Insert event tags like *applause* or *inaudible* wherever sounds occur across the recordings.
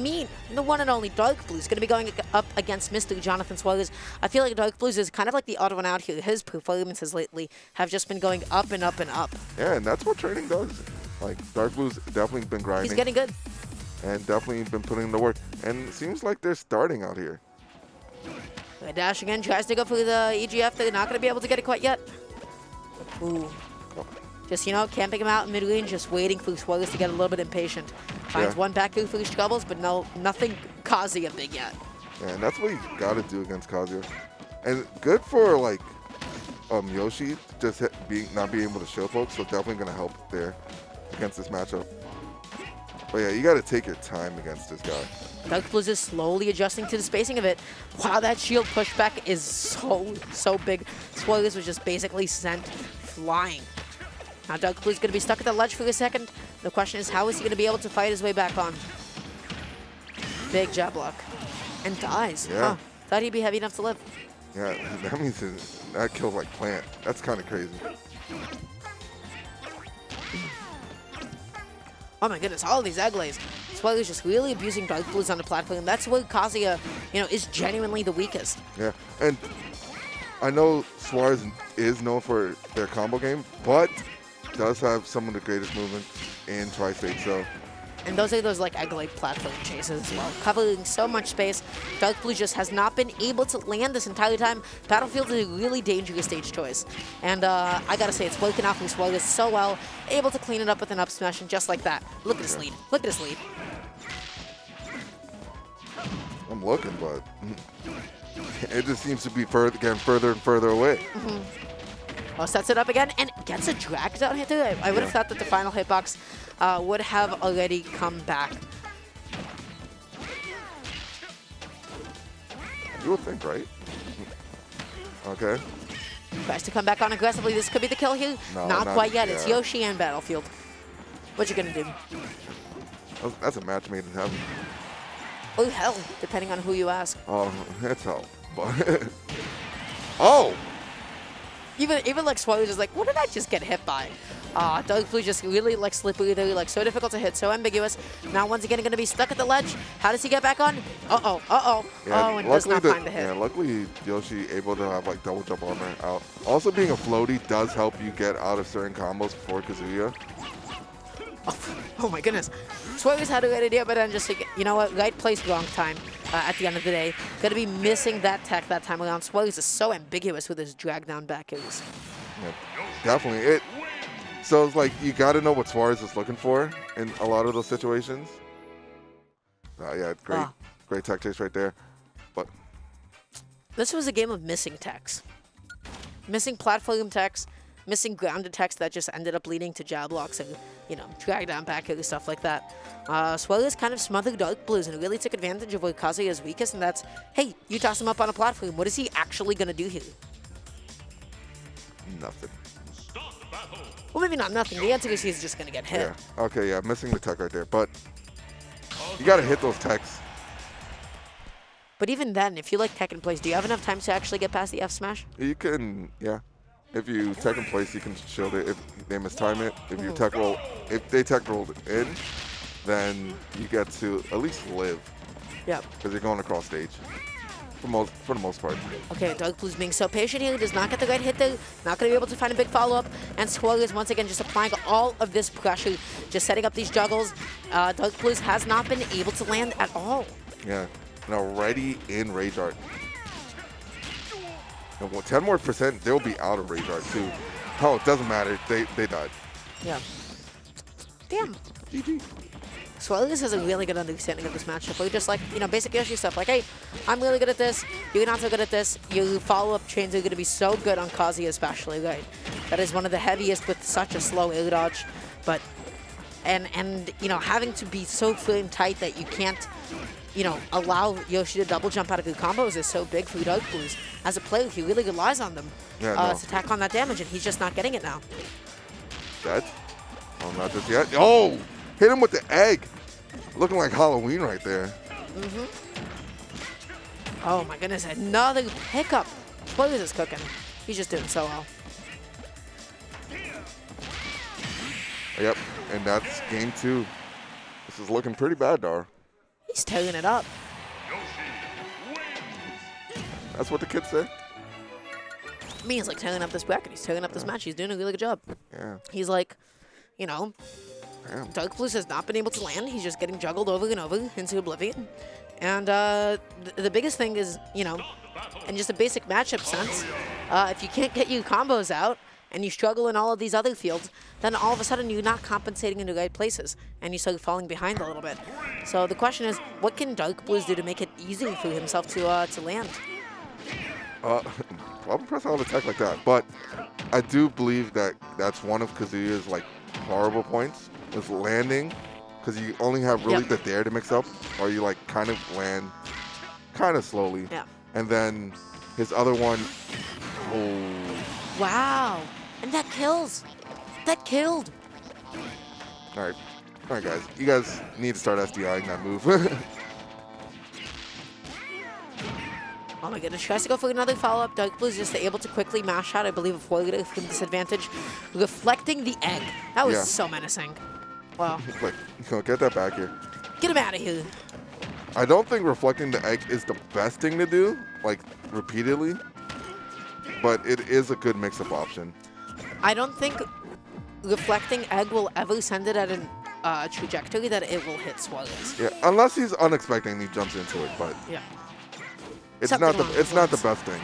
mean, the one and only Dark Blues is going to be going up against Mr. Jonathan Swaggers. I feel like Dark Blues is kind of like the odd one out here. His performances lately have just been going up and up and up. Yeah, and that's what training does. Like, Dark Blues definitely been grinding. He's getting good. And definitely been putting in the work. And it seems like they're starting out here. Dash again tries to go for the EGF. They're not going to be able to get it quite yet. Ooh. Just, you know, camping him out in mid-range, just waiting for Suarez to get a little bit impatient. Finds Yeah. one back through for troubles, but no, nothing Kazuya big yet. Yeah, and that's what you got to do against Kazuya. And good for, like, um, Yoshi just hit, being not being able to show folks, so definitely going to help there against this matchup. But yeah, you got to take your time against this guy. Dark Blues is slowly adjusting to the spacing of it. Wow, that shield pushback is so, so big. Suarez was just basically sent flying. Now Dark Blues going to be stuck at the ledge for a second. The question is, how is he going to be able to fight his way back on? Big jab block. And dies. Yeah. Huh. Thought he'd be heavy enough to live. Yeah, *laughs* that means that kills like plant. That's kind of crazy. Oh my goodness, all of these egg lays. Suarez just really abusing Dark Blues on the platform. That's where Kazuya, you know, is genuinely the weakest. Yeah, and I know Suarez is known for their combo game, but does have some of the greatest movement in Tri-State, so And those are those like egg lay platform chases as well, covering so much space. Dark Blue just has not been able to land this entire time. Battlefield is a really dangerous stage choice. And uh, I gotta say, it's working out for Suarez so well, able to clean it up with an up smash and just like that. Look at his lead. Look at his lead. I'm looking, but *laughs* it just seems to be further, getting further and further away. Oh, sets it up again and gets a drag down hit. I, I would have Yeah. thought that the final hitbox uh, would have already come back. You would think, right? *laughs* Okay. Tries to come back on aggressively. This could be the kill here. No, not, not- quite yet. It's. Yoshi and Battlefield. What you gonna do? That's- That's a match made in heaven. Oh, hell, depending on who you ask. Oh, that's hell. But *laughs* oh, Even even like Suarez is like, what did I just get hit by? Uh, Dark Blue just really like slippery there, like so difficult to hit, so ambiguous. Now once again going to be stuck at the ledge. How does he get back on? Uh-oh, uh-oh. oh, and does not the, find the hit. Yeah, luckily Yoshi able to have like double jump armor out. Also being a floaty does help you get out of certain combos for Kazuya. *laughs* Oh my goodness. Suarez had a good idea, but then just like, you know what, right place, wrong time uh, at the end of the day. Going to be missing that tech that time around. Suarez is so ambiguous with his drag down back airs. Yeah, definitely. It. So it's like you got to know what Suarez is looking for in a lot of those situations. Uh, yeah, great, great tech chase right there. But This was a game of missing techs. Missing platform techs, missing grounded techs that just ended up leading to jab blocks and, you know, drag down back and stuff like that. Uh, Suarez kind of smothered Dark Blues and really took advantage of where is weakest, and that's, hey, you toss him up on a platform. What is he actually going to do here? nothing. Well, maybe not nothing. The answer is he's just going to get hit. Yeah. Okay. Yeah. Missing the tech right there, but you got to hit those techs. But even then, if you like tech in place, do you have enough time to actually get past the F smash? You can, yeah. If you tech in place, you can shield it. If they mistime it, if you tech roll, if they tech rolled in, then you get to at least live Yep. because you're going across stage. For most, for the most part. Okay, Dark Blues being so patient here, does not get the right hit there, not going to be able to find a big follow-up, and Suarez once again just applying all of this pressure, just setting up these juggles. Uh, Dark Blues has not been able to land at all. Yeah. And already in Rage Art. And well, 10 more percent, they'll be out of radar too. Oh, it doesn't matter. They they died. Yeah. Damn. GG. So Suarez has a really good understanding of this matchup. Where just like, you know, basic Yoshi stuff. Like, hey, I'm really good at this. You're not so good at this. Your follow-up chains are going to be so good on Kazi especially, right? That is one of the heaviest with such a slow air dodge. But, and, and you know, having to be so frame tight that you can't, you know, allow Yoshi to double jump out of good combos is so big for Blues. As a player, he really relies on them Yeah, uh, no. to tack on that damage, and he's just not getting it now. Dead? Oh, not just yet. Oh! Hit him with the egg. Looking like Halloween right there. Oh my goodness, another pickup. Suarez is cooking. He's just doing so well. Yep. And that's game two. This is looking pretty bad, Dar. He's tearing it up. That's what the kids say. I mean, he's like tearing up this bracket. He's tearing up this match. He's doing a really good job. Yeah. He's like, you know, Damn. Dark Blues has not been able to land. He's just getting juggled over and over into oblivion. And uh, th the biggest thing is, you know, in just a basic matchup sense, uh, if you can't get your combos out and you struggle in all of these other fields, then all of a sudden you're not compensating in the right places and you start falling behind a little bit. So the question is, what can Dark Blues do to make it easier for himself to uh, to land? Uh, *laughs* probably press out of attack like that. But I do believe that that's one of Kazuya's like horrible points is landing, because you only have really Yep. the dare to mix up, or you like kind of land kind of slowly. Yeah. And then his other one, oh, Wow. And that kills. That killed. all right, all right, guys, you guys need to start SDIing that move. *laughs* Oh my goodness, She tries to go for another follow-up. Dark Blues just able to quickly mash out, I believe, a forward from disadvantage, reflecting the egg. That was Yeah. so menacing. *laughs* Wow. like, you know, get that back here. Get him out of here. I don't think reflecting the egg is the best thing to do, like repeatedly, but it is a good mix-up option. I don't think reflecting egg will ever send it at a uh, trajectory that it will hit Swallows. Yeah, unless he's unexpected and he jumps into it, but Yeah. it's Something not the it's not the best thing.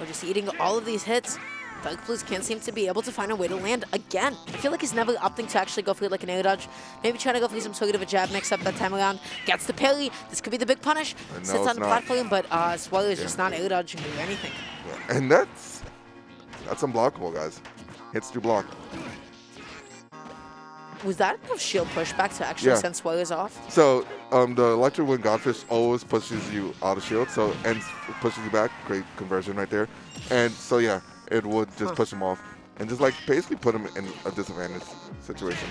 We're just eating all of these hits. Dark Blues can't seem to be able to find a way to land again. I feel like he's never opting to actually go for like an air dodge. Maybe trying to go for some sort of a jab mix up that time around. Gets the parry. This could be the big punish. No, Sits it's on the not. platform, but uh, Yeah. just not air dodging or anything. Yeah. And that's that's unblockable, guys. Hits to block. Was that enough shield pushback to actually Yeah. send Swallows off? So um, the electric wind god fist always pushes you out of shield, so and pushes you back. Great conversion right there. And so yeah, it would just Huh. push him off and just like basically put him in a disadvantage situation.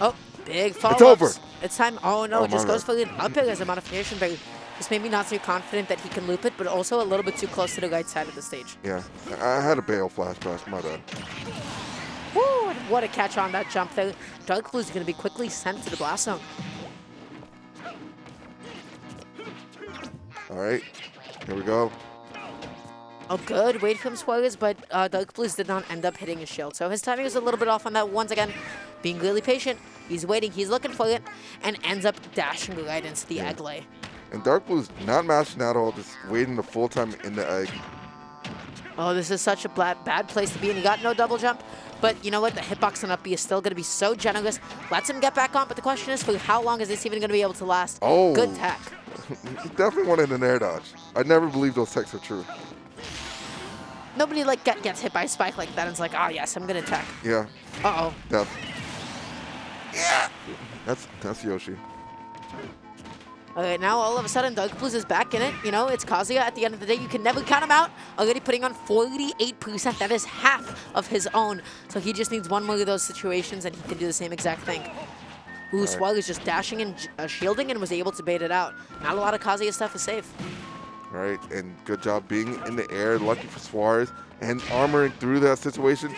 Oh, big follow over. It's time. Oh no, Oh, it just goes for an up as a modification, but just maybe not so confident that he can loop it, but also a little bit too close to the right side of the stage. Yeah, I had a bail flashback. My bad. Woo! What a catch on that jump there. Dark Blue's is going to be quickly sent to the blast zone. All right, here we go. Oh, good. Wait from Suarez, but uh, Dark Blues did not end up hitting his shield. So his timing was a little bit off on that once again. Being really patient, he's waiting, he's looking for it, and ends up dashing right into the egg lay. And Dark Blue's not mashing at all, just waiting the full time in the egg. Oh, this is such a bad, bad place to be, and he got no double jump. But you know what? The hitbox on up B is still going to be so generous. Lets him get back on, but the question is, for how long is this even going to be able to last? Oh. Good tech. *laughs* definitely wanted an air dodge. I never believed those techs were true. Nobody like get, gets hit by a spike like that and is like, oh yes, I'm going to tech. Yeah, Uh-oh. Yeah, that's that's Yoshi. Okay, now all of a sudden, Dark Blues is back in it. You know, it's Kazuya. At the end of the day, you can never count him out. Already putting on 48%. That is half of his own. So he just needs one more of those situations, and he can do the same exact thing. Ooh, Alright. Swag is just dashing and uh, shielding and was able to bait it out. Not a lot of Kazuya stuff is safe. All right, and good job being in the air, lucky for Suarez, and armoring through that situation.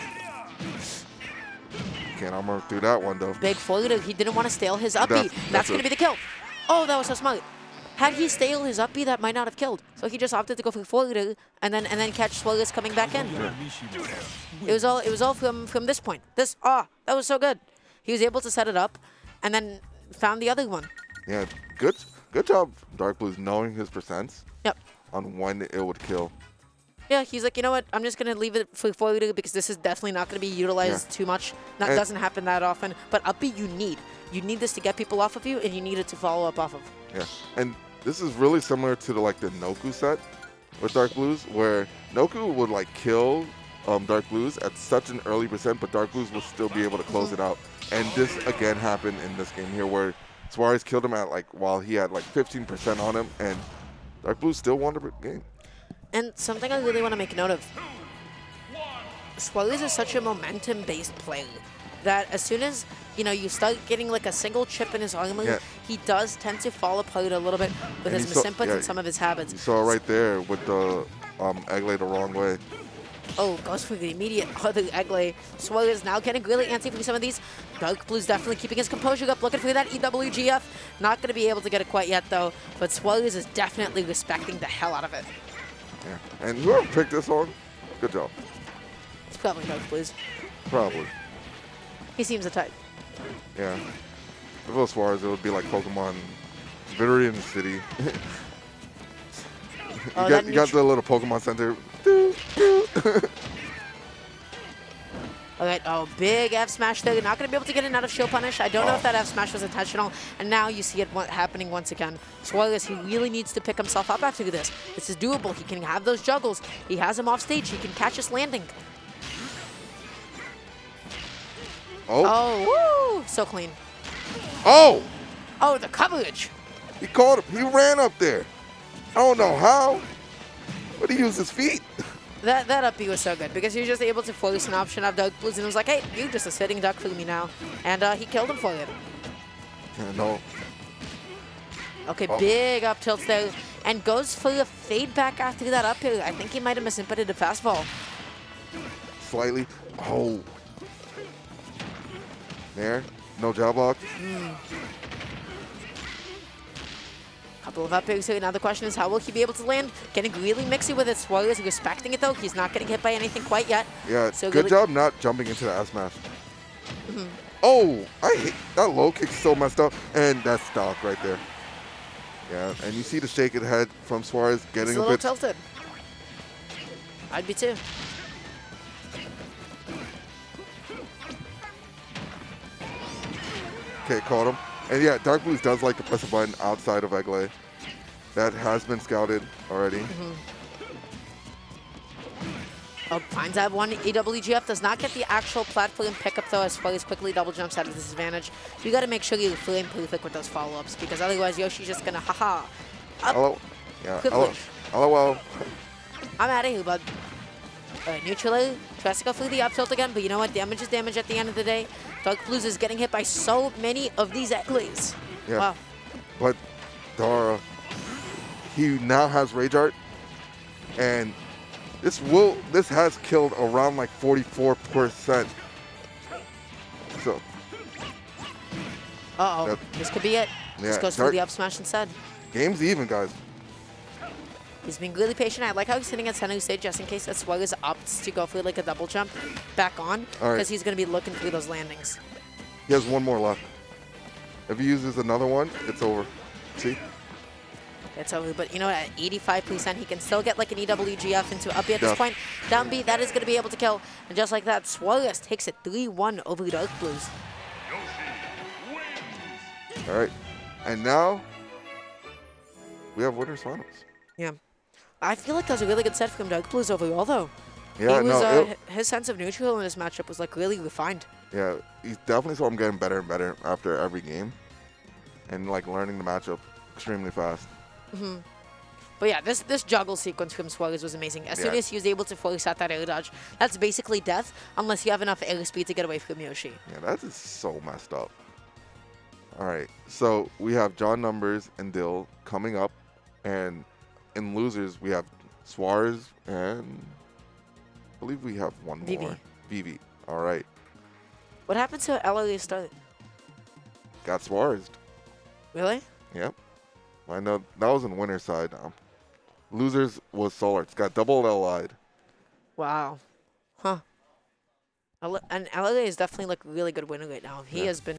Can't armor through that one though. Big forward. He didn't want to stale his up B. That's- That's, that's going to be the kill. Oh, that was so smart. Had he stale his up B, that might not have killed. So he just opted to go for forward and then and then catch Suarez coming back in. It was all it was all from from this point. This ah, that was so good. He was able to set it up, and then found the other one. Yeah, good good job, Dark Blues, knowing his percents Yep. on when it would kill. Yeah, he's like, you know what? I'm just gonna leave it for forward because this is definitely not gonna be utilized Yeah. too much. That And- doesn't happen that often. But up B, you need you need this to get people off of you, and you need it to follow up off of. Yeah, and this is really similar to the like the Noku set with Dark Blues, where Noku would like kill um, Dark Blues at such an early percent, but Dark Blues will still be able to close it out. And this again happened in this game here, where Suarez killed him at like while he had like 15% on him, and Dark Blues still won the game. And something I really want to make note of. Suarez is such a momentum-based player that as soon as you know you start getting like a single chip in his armor, Yeah. he does tend to fall apart a little bit with And his misinputs yeah, and some of his habits. You saw right there with the um, egg lay the wrong way. Oh, goes for the immediate other egg lay. Suarez now getting really antsy from some of these. Dark Blue's definitely keeping his composure up, looking for that EWGF. Not going to be able to get it quite yet, though. But Swallows is definitely respecting the hell out of it. Yeah. And whoever picked this one, good job. It's probably Dark Blue's. Probably. He seems the type. Yeah. If it was Suarez, it would be like Pokemon Viridian City. *laughs* you Oh, got, you got the little Pokemon Center. *laughs* Doo, doo. All right, oh, big F smash there. Not going to be able to get it out of shield punish. I don't know if Oh. that F smash was intentional. And now you see it happening once again. Suarez, he really needs to pick himself up after this. This is doable. He can have those juggles. He has him off stage. He can catch us landing. oh. Oh, woo! So clean. Oh! Oh, the coverage. He caught him. He ran up there. I don't know how, but he used his feet. *laughs* That that up B was so good because he was just able to force an option of Dark Blues and was like, hey, you just a sitting duck for me now. And uh, he killed him for it. No. Okay, Oh. big up tilts there. And goes for a fade back after that up here. I think he might have misinputted the fastball. Slightly. Oh. There. No jab block. Couple of up airs here. Now the question is, how will he be able to land? Getting really mixy with it. Suarez respecting it though. He's not getting hit by anything quite yet. Yeah, So good job not jumping into the ass smash. Mm-hmm. Oh, I hate that low kick so messed up, and that's stock right there. Yeah, and you see the shaken head from Suarez getting a a little bit. tilted. I'd be too. Okay, caught him. And yeah, Dark Blues does like to press a button outside of egg lay. That has been scouted already. Mm-hmm. Oh, finds that one. EWGF does not get the actual platform pickup though as far as quickly double jumps out of disadvantage. You got to make sure you flame perfect with those follow-ups because otherwise Yoshi's just gonna haha. Up. Hello. Yeah. Hello. Hello. I'm out of here, bud. Alright, neutrally tries to go through the up tilt again, but you know what? Damage is damage at the end of the day. Dark Blues is getting hit by so many of these egg lays. Yeah. Wow. But Dara, he now has Rage Art, and this will this has killed around like 44%. So Uh-oh. This could be it. Yeah, Just goes for the up smash instead. game's even, guys. He's being really patient. I like how he's sitting at center stage just in case that Swagger's opts to go for like a double jump back on All right. because he's going to be looking through those landings. He has one more left. If he uses another one, it's over. See? It's over, but you know what? At 85%, he can still get like an EWGF into up B at Yeah. this point. Down B, that is going to be able to kill. And just like that, Suarez takes it 3-1 over the Dark Blues. All right. And now we have winners finals. Yeah. I feel like that was a really good set from Dark Blues overall, though. Yeah, was, no, uh, his sense of neutral in this matchup was like really refined. yeah, he's definitely saw him getting better and better after every game, and like learning the matchup extremely fast. Hmm. But yeah, this this juggle sequence from Suarez was amazing. As soon as he was able to force out that air dodge, that's basically death unless you have enough air speed to get away from Yoshi. Yeah, that is so messed up. All right, so we have John Numbers and Dill coming up, and in losers we have Suarez and I believe we have one Vivi. more. Vivi. All right, What happened to LLA start? got Suarez. Really? Yep. I know that was in winner side. Um, losers was Solar. It's got double LI'd. Wow. Huh. And LLA is definitely like really good winner right now. He Yeah. has been